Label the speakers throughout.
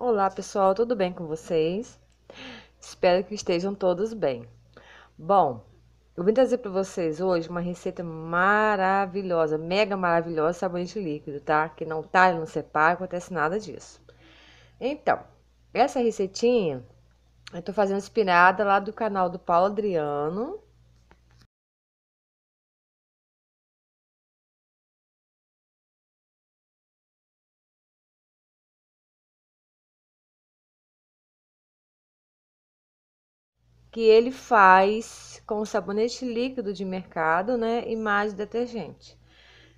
Speaker 1: Olá pessoal, tudo bem com vocês? Espero que estejam todos bem. Bom, eu vim trazer para vocês hoje uma receita maravilhosa, mega maravilhosa, sabonete líquido, tá? Que não tá, não separa, acontece nada disso. Então, essa receitinha eu tô fazendo inspirada lá do canal do Paulo Adriano, que ele faz com sabonete líquido de mercado, né, e mais detergente.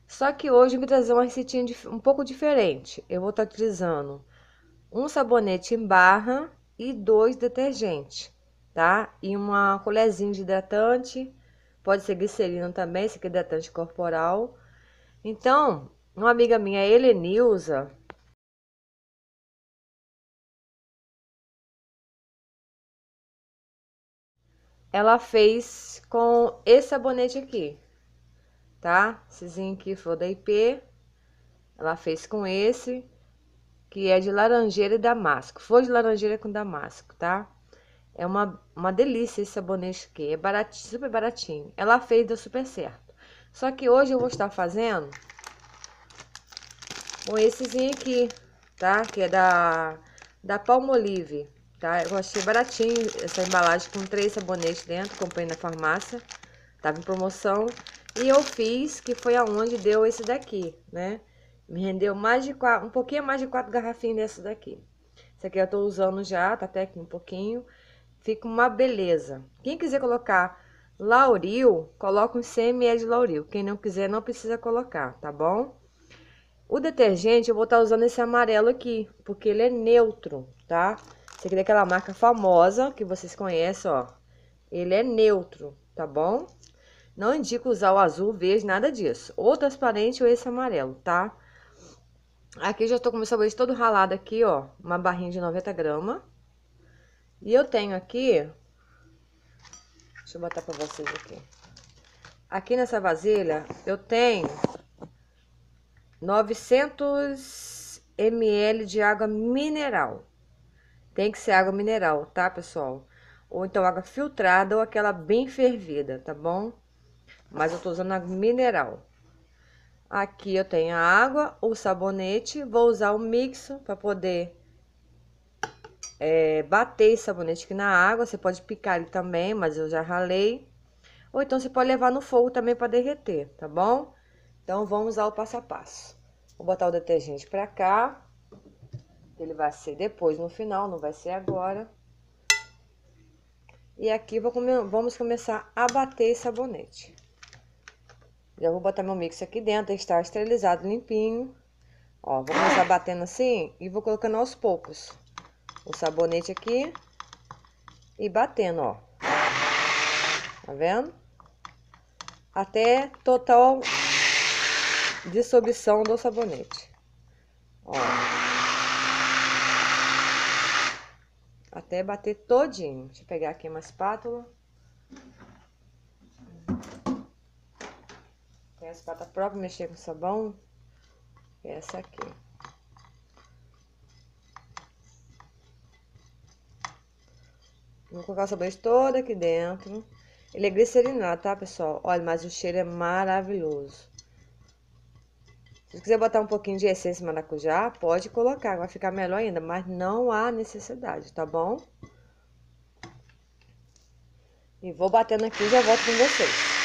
Speaker 1: Só que hoje eu vou trazer uma receitinha um pouco diferente. Eu vou estar tá utilizando um sabonete em barra e dois detergentes, tá? E uma colherzinha de hidratante, pode ser glicerina também, esse aqui é hidratante corporal. Então, uma amiga minha, Helenilza, ela fez com esse sabonete aqui, tá? Essezinho aqui foi da IP, ela fez com esse, que é de laranjeira e damasco. Foi de laranjeira com damasco, tá? É uma, uma delícia esse sabonete aqui, é baratinho, super baratinho. Ela fez, deu super certo. Só que hoje eu vou estar fazendo com essezinho aqui, tá? Que é da, da Palmolive tá? Eu achei baratinho essa embalagem com três sabonetes dentro, comprei na farmácia, tava em promoção. E eu fiz, que foi aonde deu esse daqui, né? Me rendeu mais de quatro, um pouquinho mais de quatro garrafinhas desse daqui. Esse aqui eu tô usando já, tá até aqui um pouquinho. Fica uma beleza. Quem quiser colocar lauril, coloca um 100 ml de lauril. Quem não quiser, não precisa colocar, tá bom? O detergente, eu vou estar tá usando esse amarelo aqui, porque ele é neutro, tá? Esse aqui é daquela marca famosa que vocês conhecem, ó. Ele é neutro, tá bom? Não indico usar o azul, verde, nada disso. Ou transparente ou esse amarelo, tá? Aqui já tô com meu sabonete todo ralado aqui, ó. Uma barrinha de 90 gramas. E eu tenho aqui... Deixa eu botar pra vocês aqui. Aqui nessa vasilha, eu tenho 900 ml de água mineral. Tem que ser água mineral, tá, pessoal? Ou então água filtrada ou aquela bem fervida, tá bom? Mas eu tô usando água mineral. Aqui eu tenho a água, o sabonete, vou usar o mix para poder é, bater esse sabonete aqui na água. Você pode picar ele também, mas eu já ralei. Ou então você pode levar no fogo também para derreter, tá bom? Então vamos ao passo a passo. Vou botar o detergente para cá. Ele vai ser depois, no final, não vai ser agora. E aqui come vamos começar a bater esse sabonete. Já vou botar meu mix aqui dentro, está esterilizado, limpinho. Ó, vou começar batendo assim e vou colocando aos poucos o sabonete aqui e batendo, ó. Tá vendo? Até total dissolução do sabonete. Ó. Até bater todinho. Deixa eu pegar aqui uma espátula. Tem a espátula própria, mexer com sabão. Essa aqui. Vou colocar o sabonete todo aqui dentro. Ele é glicerinado, tá, pessoal? Olha, mas o cheiro é maravilhoso. Se quiser botar um pouquinho de essência maracujá, pode colocar, vai ficar melhor ainda, mas não há necessidade, tá bom? E vou batendo aqui e já volto com vocês.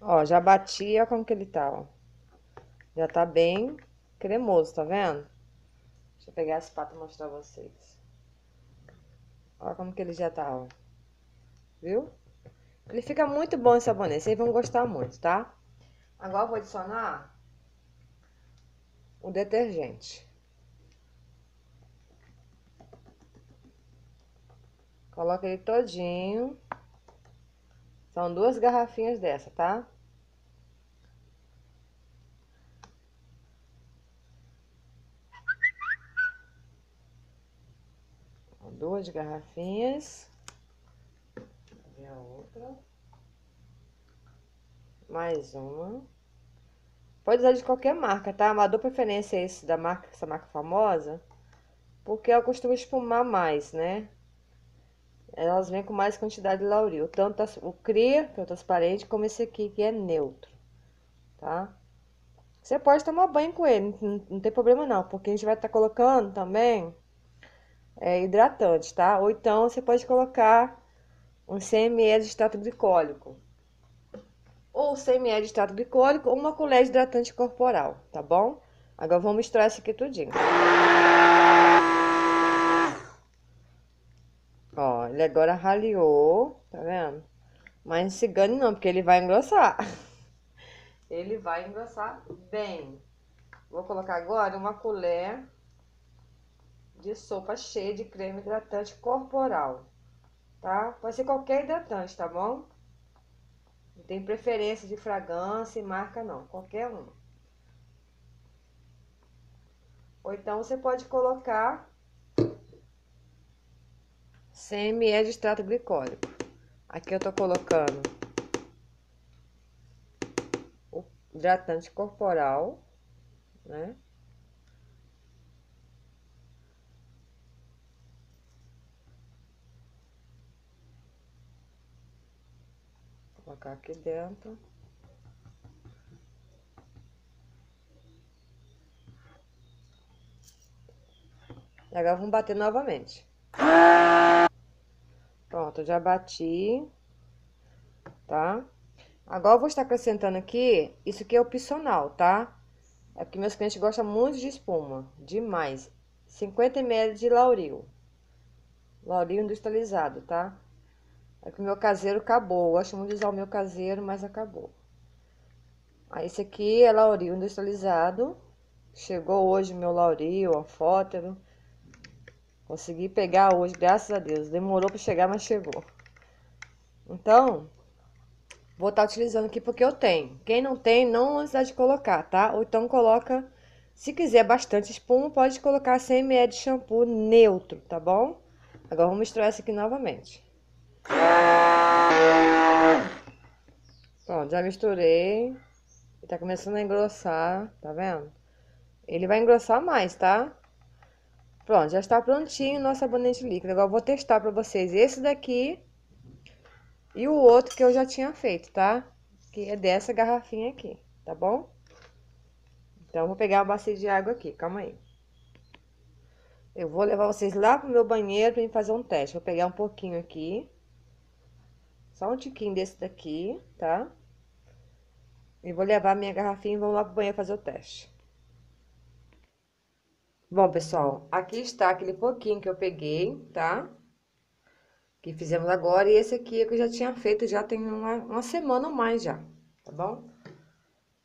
Speaker 1: Ó, já bati, ó como que ele tá, ó. Já tá bem cremoso, tá vendo? Deixa eu pegar as patas e mostrar pra vocês. Ó como que ele já tá, ó. Viu? Ele fica muito bom esse sabonete, vocês vão gostar muito, tá? Agora vou adicionar o detergente. Coloca ele todinho. São duas garrafinhas dessa, tá? Duas garrafinhas. Mais uma. Pode usar de qualquer marca, tá? Mas dou preferência a esse da marca, essa marca famosa, porque ela costuma espumar mais, né? Elas vêm com mais quantidade de lauril, tanto o cria, que é o transparente, como esse aqui, que é neutro, tá? Você pode tomar banho com ele, não, não tem problema não, porque a gente vai estar tá colocando também é, hidratante, tá? Ou então você pode colocar um 100 ml de extrato glicólico, ou 100 ml de extrato glicólico, ou uma colher de hidratante corporal, tá bom? Agora vamos misturar isso aqui tudinho. Ó, ele agora raleou, tá vendo? Mas não se engane não, porque ele vai engrossar. Ele vai engrossar bem. Vou colocar agora uma colher de sopa cheia de creme hidratante corporal, tá? Pode ser qualquer hidratante, tá bom? Não tem preferência de fragrância e marca não, qualquer um. Ou então você pode colocar 100 ml de extrato glicólico. Aqui eu tô colocando o hidratante corporal, né? Colocar aqui dentro. E agora vamos bater novamente. Pronto, já bati, tá? Agora eu vou estar acrescentando aqui, isso aqui é opcional, tá? É porque meus clientes gostam muito de espuma, demais. 50 ml de lauril. Lauril industrializado, tá? É que o meu caseiro acabou. Eu gosto muito de usar o meu caseiro, mas acabou. Aí, esse aqui é lauril industrializado. Chegou hoje meu lauril, anfótero. Consegui pegar hoje, graças a Deus. Demorou para chegar, mas chegou. Então, vou estar tá utilizando aqui porque eu tenho. Quem não tem, não necessita de colocar, tá? Ou então coloca, se quiser bastante espuma, pode colocar 100 ml de shampoo neutro, tá bom? Agora vou misturar essa aqui novamente. Pronto, já misturei. E tá começando a engrossar, tá vendo? Ele vai engrossar mais, tá? Pronto, já está prontinho o nosso sabonete líquido. Agora eu vou testar pra vocês esse daqui e o outro que eu já tinha feito, tá? Que é dessa garrafinha aqui, tá bom? Então, eu vou pegar uma bacia de água aqui, calma aí. Eu vou levar vocês lá pro meu banheiro pra fazer um teste. Vou pegar um pouquinho aqui. Só um tiquinho desse daqui, tá? E vou levar minha garrafinha e vamos lá pro banheiro fazer o teste. Bom, pessoal, aqui está aquele pouquinho que eu peguei, tá? Que fizemos agora. E esse aqui é que eu já tinha feito, já tem uma, uma semana ou mais já, tá bom?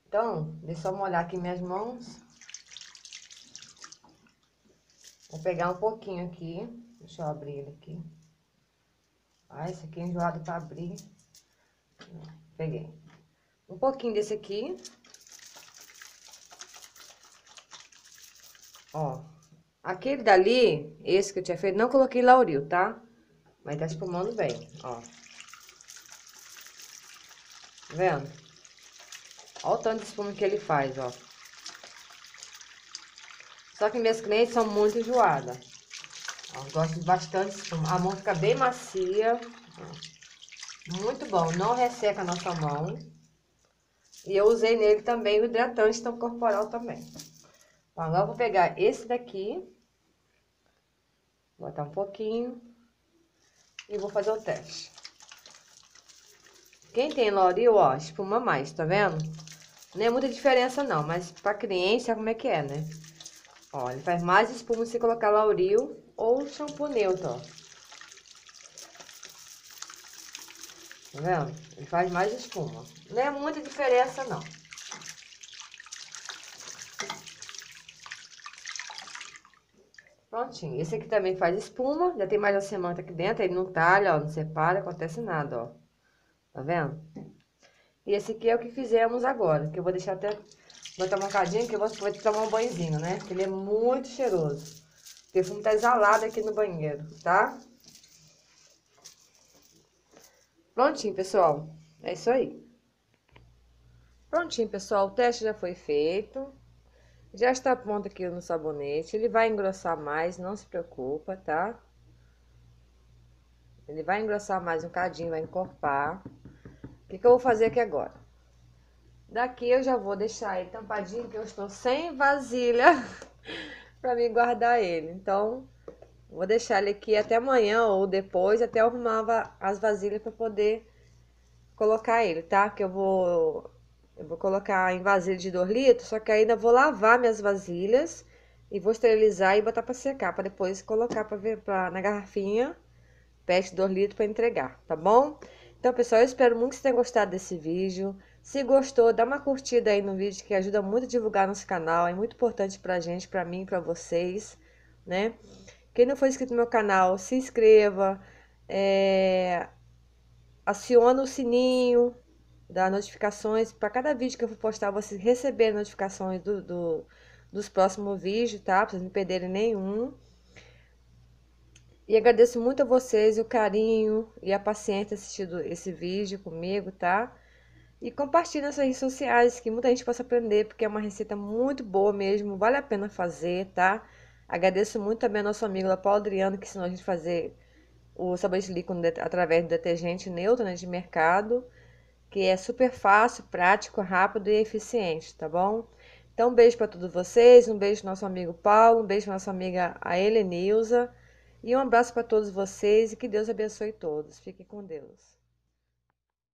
Speaker 1: Então, deixa eu molhar aqui minhas mãos. Vou pegar um pouquinho aqui. Deixa eu abrir ele aqui. Ah, esse aqui é enjoado pra abrir. Peguei. Um pouquinho desse aqui. Ó. Aquele dali, esse que eu tinha feito, não coloquei lauril, tá? Mas tá espumando bem, ó. Tá vendo? Olha o tanto de espuma que ele faz, ó. Só que minhas clientes são muito enjoadas. Gosto bastante espuma. A mão fica bem macia. Muito bom, não resseca a nossa mão. E eu usei nele também o hidratante então, corporal também. Agora eu vou pegar esse daqui. Botar um pouquinho. E vou fazer o teste. Quem tem L'Oreal, ó, espuma mais, tá vendo? Não é muita diferença não, mas pra cliente sabe como é que é, né? Ó, ele faz mais espuma se colocar L'Oreal ou shampoo neutro, ó. Tá vendo? Ele faz mais espuma. Não é muita diferença, não. Prontinho. Esse aqui também faz espuma. Já tem mais a semana aqui dentro. Ele não talha, ó. Não separa, acontece nada, ó. Tá vendo? E esse aqui é o que fizemos agora. Que eu vou deixar até botar uma cadinha que eu vou tomar um banhozinho, né? Porque ele é muito cheiroso. O perfume tá exalado aqui no banheiro, tá? Prontinho, pessoal. É isso aí. Prontinho, pessoal, o teste já foi feito. Já está pronto aqui no sabonete. Ele vai engrossar mais, não se preocupa, tá? Ele vai engrossar mais um cadinho, vai encorpar. O que, que eu vou fazer aqui agora? Daqui eu já vou deixar ele tampadinho, que eu estou sem vasilha para me guardar ele. Então, vou deixar ele aqui até amanhã ou depois, até eu arrumar as vasilhas para poder colocar ele, tá? Que eu vou eu vou colocar em vasilha de 2 litros, só que ainda vou lavar minhas vasilhas e vou esterilizar e botar para secar, para depois colocar para ver pra, na garrafinha PET 2 litros para entregar, tá bom? Então, pessoal, eu espero muito que vocês tenham gostado desse vídeo. Se gostou, dá uma curtida aí no vídeo que ajuda muito a divulgar nosso canal, é muito importante pra gente, pra mim, pra vocês, né? Quem não for inscrito no meu canal, se inscreva, é... aciona o sininho, dar notificações para cada vídeo que eu for postar, vocês receberem notificações do, do, dos próximos vídeos, tá? Pra vocês não perderem nenhum. E agradeço muito a vocês o carinho e a paciência assistindo esse vídeo comigo, tá? E compartilhe nas redes sociais, que muita gente possa aprender, porque é uma receita muito boa mesmo, vale a pena fazer, tá? Agradeço muito também ao nosso amigo Paulo Adriano, que ensinou a gente a fazer o sabonete líquido através do detergente neutro, né, de mercado que é super fácil, prático, rápido e eficiente, tá bom? Então, um beijo para todos vocês, um beijo nosso amigo Paulo, um beijo nossa amiga a Helenilza e um abraço para todos vocês e que Deus abençoe todos. Fiquem com Deus.